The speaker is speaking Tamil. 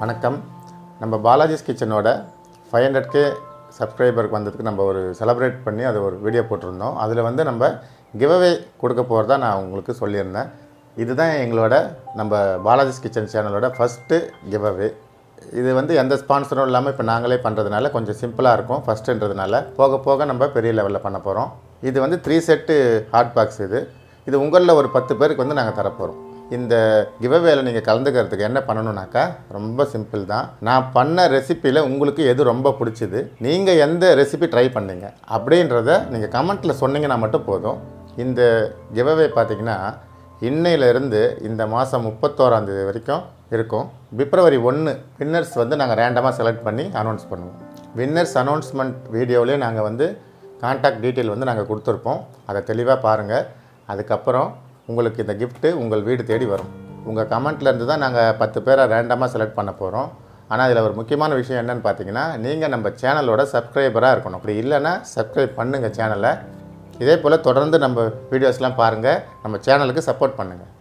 வணக்கம். நம்ம பாலாஜிஸ் கிச்சனோட ஃபைவ் ஹண்ட்ரட் கே சப்ஸ்கிரைபருக்கு வந்ததுக்கு நம்ம ஒரு செலப்ரேட் பண்ணி அது ஒரு வீடியோ போட்டிருந்தோம். அதில் வந்து நம்ம கிவ்அவே கொடுக்க போகிறதா நான் உங்களுக்கு சொல்லியிருந்தேன். இதுதான் எங்களோட நம்ம பாலாஜிஸ் கிச்சன் சேனலோட ஃபஸ்ட்டு கிவ்அவே இது வந்து எந்த ஸ்பான்சரும் இல்லாமல் இப்போ நாங்களே பண்ணுறதுனால கொஞ்சம் சிம்பிளாக இருக்கும். ஃபஸ்ட்டுன்றதுனால போக போக நம்ம பெரிய லெவலில் பண்ண போகிறோம் இது வந்து த்ரீ செட்டு ஹாட் பாக்ஸ் இது. இது உங்களில் ஒரு பத்து பேருக்கு வந்து நாங்கள் தரப்போகிறோம் இந்த கிவவேல நீங்கள் கலந்துக்கிறதுக்கு என்ன பண்ணணுனாக்கா ரொம்ப சிம்பிள் தான். நான் பண்ண ரெசிப்பியில் உங்களுக்கு எது ரொம்ப பிடிச்சிது நீங்கள் எந்த ரெசிபி ட்ரை பண்ணீங்க அப்படின்றத நீங்கள் கமெண்ட்டில் சொன்னீங்கன்னா மட்டும் போதும். இந்த கிவவே பார்த்தீங்கன்னா இன்னையிலேருந்து இந்த மாதம் முப்பத்தோராந்தேதி வரைக்கும் இருக்கும். பிப்ரவரி ஒன்று வின்னர்ஸ் வந்து நாங்கள் ரேண்டமாக செலக்ட் பண்ணி அனௌன்ஸ் பண்ணுவோம். வின்னர்ஸ் அனௌன்ஸ்மெண்ட் வீடியோவிலே நாங்கள் வந்து கான்டாக்ட் டீட்டெயில் வந்து நாங்கள் கொடுத்துருப்போம். அதை தெளிவாக பாருங்கள் அதுக்கப்புறம் உங்களுக்கு இந்த கிஃப்ட்டு உங்கள் வீடு தேடி வரும். உங்கள் கமெண்ட்லேருந்து தான் நாங்கள் பத்து பேரை ரேண்டமாக செலக்ட் பண்ண போகிறோம் ஆனால் இதில் ஒரு முக்கியமான விஷயம் என்னென்னு பார்த்தீங்கன்னா நீங்கள் நம்ம சேனலோட சப்ஸ்கிரைபராக இருக்கணும். அப்படி இல்லைன்னா சப்ஸ்கிரைப் பண்ணுங்கள் சேனலை இதே போல் தொடர்ந்து நம்ம வீடியோஸ்லாம் பாருங்கள் நம்ம சேனலுக்கு சப்போர்ட் பண்ணுங்கள்